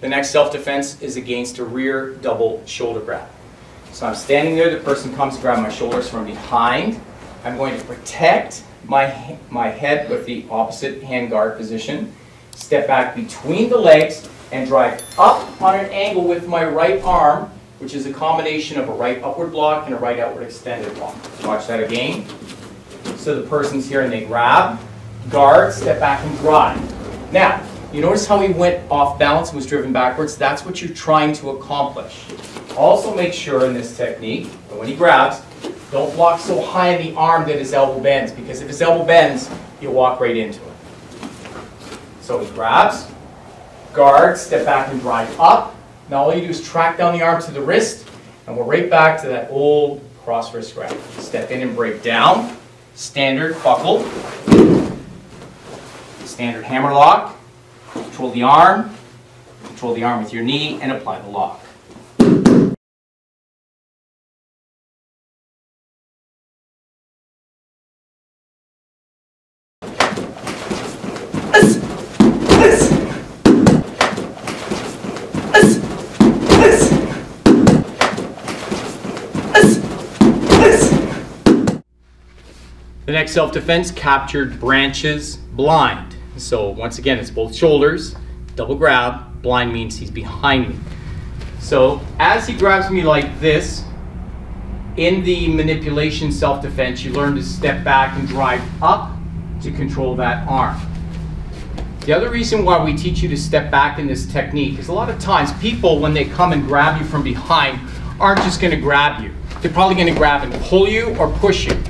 The next self-defense is against a rear double shoulder grab. So I'm standing there, the person comes to grab my shoulders from behind. I'm going to protect my, my head with the opposite hand guard position. Step back between the legs and drive up on an angle with my right arm, which is a combination of a right upward block and a right outward extended block. Watch that again. So the person's here and they grab, guard, step back and drive. Now, you notice how he went off balance and was driven backwards? That's what you're trying to accomplish. Also make sure in this technique, that when he grabs, don't block so high in the arm that his elbow bends, because if his elbow bends, you'll walk right into it. So he grabs, guard, step back and drive up. Now all you do is track down the arm to the wrist, and we're right back to that old cross wrist grab. Step in and break down, standard buckle, standard hammer lock, Control the arm, control the arm with your knee, and apply the lock. The next self-defense, captured branches blind. So once again, it's both shoulders, double grab, blind means he's behind me. So as he grabs me like this, in the manipulation self-defense, you learn to step back and drive up to control that arm. The other reason why we teach you to step back in this technique is a lot of times people, when they come and grab you from behind, aren't just going to grab you. They're probably going to grab and pull you or push you.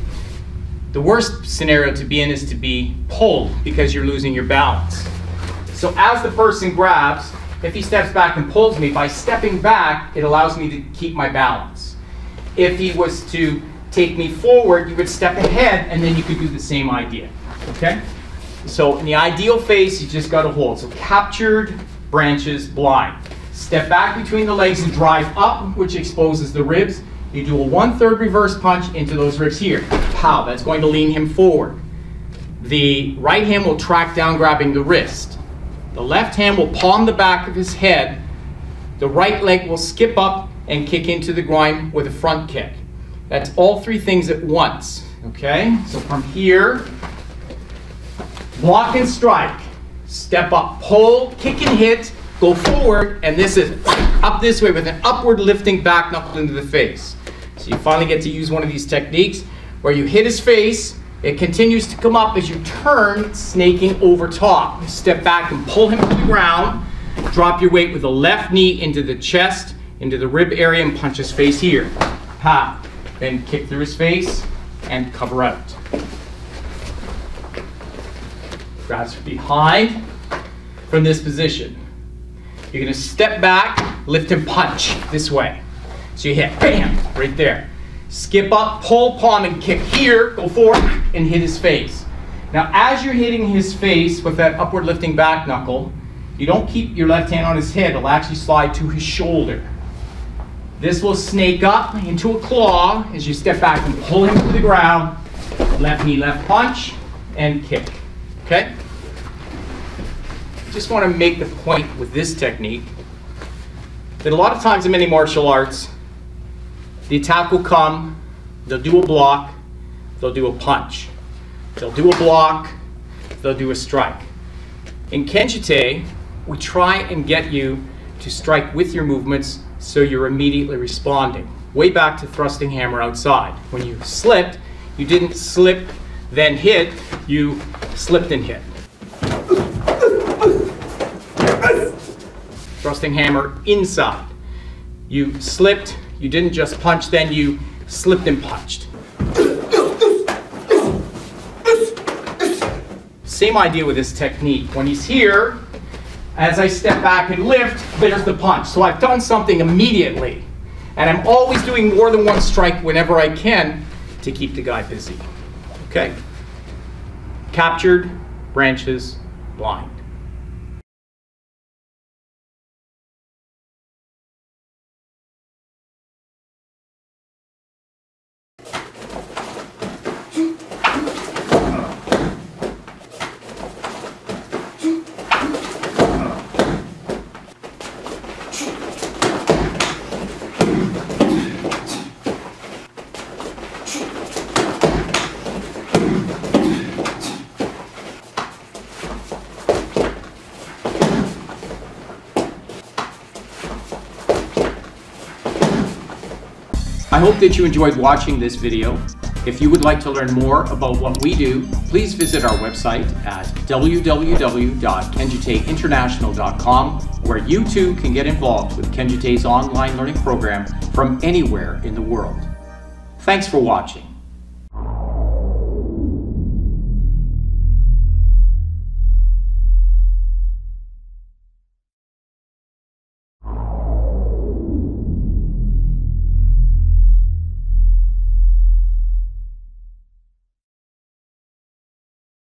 The worst scenario to be in is to be pulled because you're losing your balance. So as the person grabs, if he steps back and pulls me, by stepping back, it allows me to keep my balance. If he was to take me forward, you would step ahead and then you could do the same idea. Okay? So in the ideal face, you just got to hold. So captured branches blind. Step back between the legs and drive up, which exposes the ribs. You do a one-third reverse punch into those ribs here. Pow, that's going to lean him forward. The right hand will track down, grabbing the wrist. The left hand will palm the back of his head. The right leg will skip up and kick into the groin with a front kick. That's all three things at once, okay? So from here, block and strike. Step up, pull, kick and hit, go forward, and this is up this way with an upward lifting back knuckle into the face. You finally get to use one of these techniques where you hit his face, it continues to come up as you turn, snaking over top. Step back and pull him to the ground. Drop your weight with the left knee into the chest, into the rib area, and punch his face here. Ha. Then kick through his face and cover out. Grabs behind from this position. You're going to step back, lift and punch this way. So you hit, bam, right there. Skip up, pull, palm, and kick here, go forward, and hit his face. Now, as you're hitting his face with that upward lifting back knuckle, you don't keep your left hand on his head, it'll actually slide to his shoulder. This will snake up into a claw as you step back and pull him to the ground. Left knee, left punch, and kick. Okay? Just want to make the point with this technique that a lot of times in many martial arts, the attack will come, they'll do a block, they'll do a punch. They'll do a block, they'll do a strike. In Kenjute, we try and get you to strike with your movements so you're immediately responding. Way back to thrusting hammer outside. When you slipped, you didn't slip, then hit, you slipped and hit. Thrusting hammer inside. You slipped, you didn't just punch, then you slipped and punched. Same idea with this technique. When he's here, as I step back and lift, there's the punch. So I've done something immediately. And I'm always doing more than one strike whenever I can to keep the guy busy. Okay? Captured, branches, blind. I hope that you enjoyed watching this video. If you would like to learn more about what we do, please visit our website at www.kenjuteinternational.com where you too can get involved with Kenjute's online learning program from anywhere in the world. Thanks for watching.